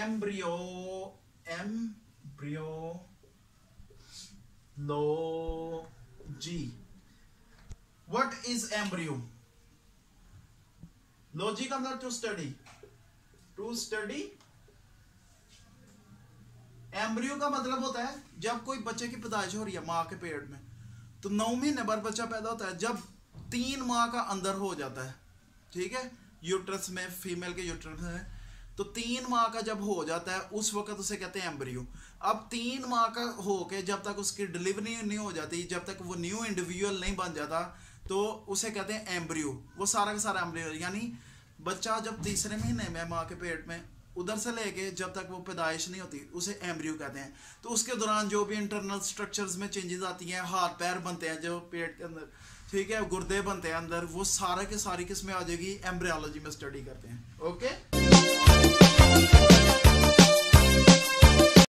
Embryology what is embryo? Logic का मतलब to study to study embryo का मतलब होता है जब कोई बच्चे की पैदाइश हो रही है माँ के पेट में तो नौ महीने बाद बच्चा पैदा होता है, जब तीन माह का अंदर हो जाता है। ठीक है? यूट्रस में फीमेल के यूट्रस में। तो तीन माह का जब हो जाता है, उस वक्त उसे कहते हैं एम्ब्रियो अब तीन माह का हो के जब तक उसकी डिलीवरी नहीं हो जाती, जब तक वो न्यू इंडिविजुअल नहीं बन जाता तो उसे कहते हैं एम्ब्रियो वो सारा का सारा एम्ब्रियो यानी बच्चा जब तीसरे महीने में माँ के पेट में उधर से लेके जब तक वो पैदाइश नहीं होती, उसे एम्ब्रियो कहते हैं। तो उसके दौरान जो भी इंटरनल स्ट्रक्चर्स में चेंजेस आती हैं, हाथ, पैर बनते हैं, जो पेट के अंदर, ठीक है, गुर्दे बनते हैं अंदर, वो सारा के सारी किस्में आ जाएगी एम्ब्रियोलॉजी में स्टडी करते हैं। ओके